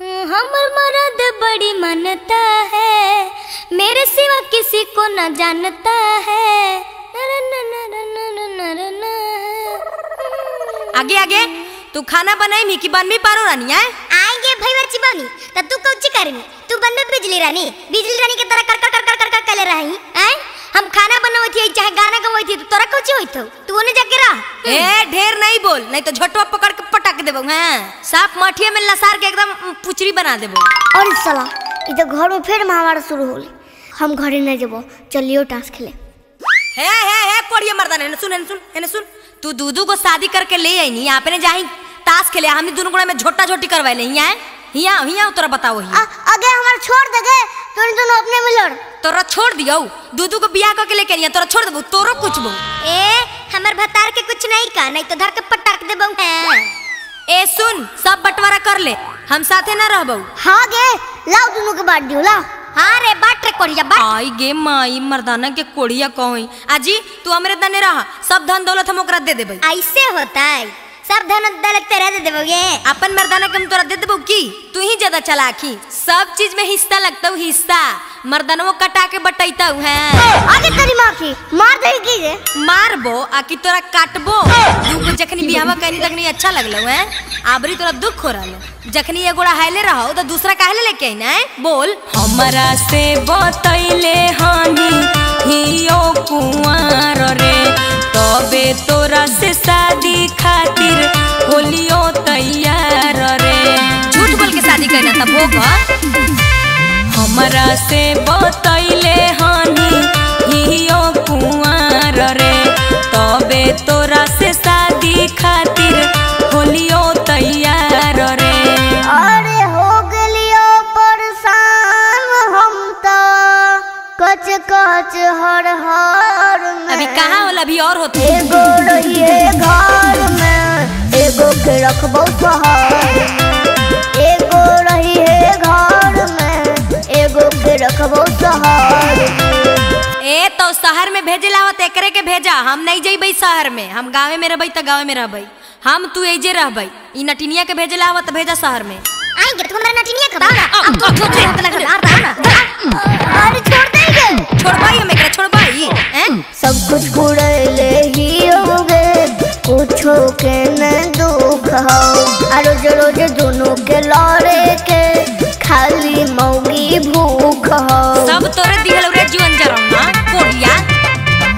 हमर मरद बड़ी मानता है मेरे सिवा किसी को न जानता है। आगे आगे तू खाना बनाई मी की बनमी पारो रानी आए आएँगे भैया चिबानी तब तू कौची करेंगी तू बन में बिजली रानी बिजली रानी के तरह कर कर कर कर कर कर करे रही हैं हम खाना बनावत थी चाहे गाना गवाई थी तो तोरा होई थो तू ओने जाके रह। ए ढेर नहीं बोल नहीं तो झटवा पकड़ के पटक देबो हैं? साफ़ मठिया में लसार के एकदम पुचरी बना देबो। और साला इधर घर में फिर महाभारत शुरू होली हम घरे नहीं जबो चलियो टास्क खेले हे हे हे कोड़िए मर्दाने ने सुन ने सुन ने सुन। तू दूधू को शादी करके ले आई नहीं यहाँ पे ने जाही ताश खेले हमनी दोनों गुणा में झोटा झोटी करवाए ले यहाँ हिया हिया तोरा बताओ ही अगे हमारे छोड़ दे गए तो दोनों अपने में लड़। तोरा छोड़ दियो। दूधू को बियाह करके लेके नहीं तोरा छोड़ देबो तोरो कुछ बो। ए हमर भतार के कुछ नहीं का नहीं तो धर के पटक देबो। ए सुन सब बंटवारा कर ले हम साथे ना रहबो। हाँ गे लाओ दोनों के बांट दियो लाओ। हाँ रे बाट रे कोड़िया बाट। आई गे माई मर्दाना के कोड़िया कहोई आजी तू हमरे दने रहा सब धन दौलत हम ओकरा दे देबै। ऐसे होता। है सब धन दौलत तेरा दे देबोगे अपन मर्दाना के हम तोरा दे देबो की? तू ही ज़्यादा चालाकी। सब चीज़ में हिस्सा लगता हूँ हिस्सा मर्दानवो कटा के बटैता हूँ। है। आगे तेरी माँ की मार दे की गे मारबो आ कि तोरा काटबो। दूगो जखनी बियाहवा कहनी तखनी अच्छा लगलो है? आबरी तोरा दुख हो रहलो। जखनी एगोड़ा हाइले रहो तो दूसरा काहे लेके आई ना बोल। हमरा से बतैले हनी हियो कुंवार रे। तबे तोरा से हमरा से बतैले हनी हियो कुंवार रे। तबे तोरा से शादी खातिर होलियो तैयार रे। अरे हो गलियो परेशान हम तो कच कच हर हर में। अभी कहाँ होला अभी और होते? एगो रहिए घर में एगो के रखबो शहर। शहर ए तो शहर में भेजे लावत एकरे के भेजा हम नहीं जइबै शहर में हम गाँव में रहबै त गाँव में रहबै हम तू एजे रहबै ई नटिनिया के भेजे लावत त भेजा शहर में आएँगे तो हमरा नटिनिया का बाबा अब तो छोड़ दे घर आ रहा अरे छोड़ देंगे छोड़बाई हम एकरा छोड़बाई हैं सब कुछ बुड़ैले ही होगे कुछो के न दुख हो आ रोज रोज दोनों के लड़े के खाली मौगी भूख हो सब तोरे दिहल रे जीवन जरौना कोड़िया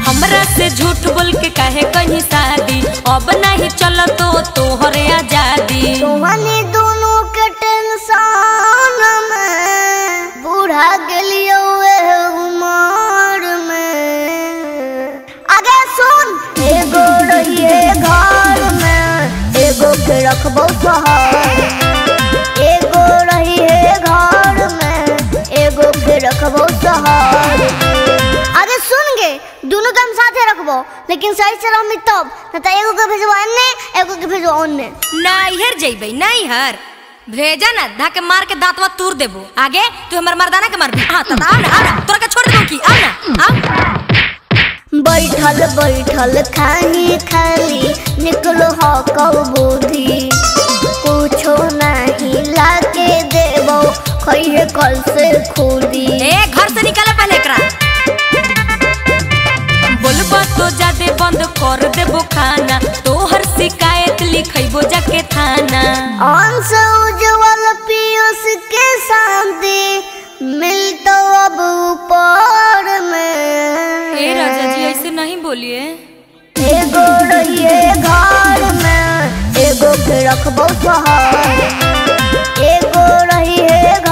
हमरा से झूठ बोल के काहे कहीं शादी? अब नहीं चल तो तोहरे आज़ादी। तुम्हारी दोनों के टेंशन में बूढ़ा गेलियो ए उमर में। आगे सुन। एगो रहिए घर में एगो के रखबो शहर रखबो शहर आगे सुन गे दोनों तो हम साथे रखबो लेकिन सही से रहमी तब न तो एगो के भेजबो अन्ने एगो के भेजबो ओन्ने। नाइहर जइबै नाइहर भेजा ना धाके मार के दांतवा तूर देबो। आगे तू हमर मर्दाना के मारबी। हाँ त आ ना आ ना तोरा के छोड़ देबो की आ ना आ बैठल बैठल खाही खाली निकलो हो कब बुद्धि। कर देबो खाना। तोहर शिकायत लिखेबो जाके थाना। अंश उज्जवल पीयूष के शांति मिलतो अब ऊपर में। ए राजा जी ऐसे नहीं बोलिए। ए गोड़िए घर में एगो के रखबो सहर। एगो है